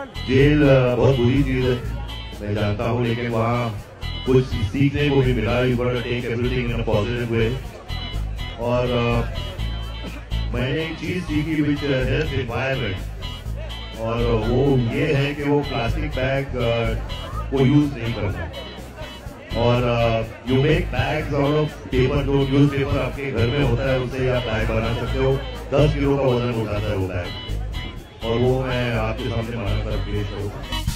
Jail बहुत बुरी चीज़ है। मैं जानता हूँ, लेकिन वहाँ कुछ सीखने को भी मिला। You take everything in positive way और मैंने एक चीज़ सीखी विच हेल्थ एनवायरमेंट और वो ये है कि वो प्लास्टिक बैग को यूज़ नहीं करना और you make out of paper जो न्यूज़ पेपर आपके घर में होता है उससे आप बैग बना सकते हो। दस किलो का वज़न उठाता है वो बैग और वो मैं आपके सामने माना कर पेश करूँगा।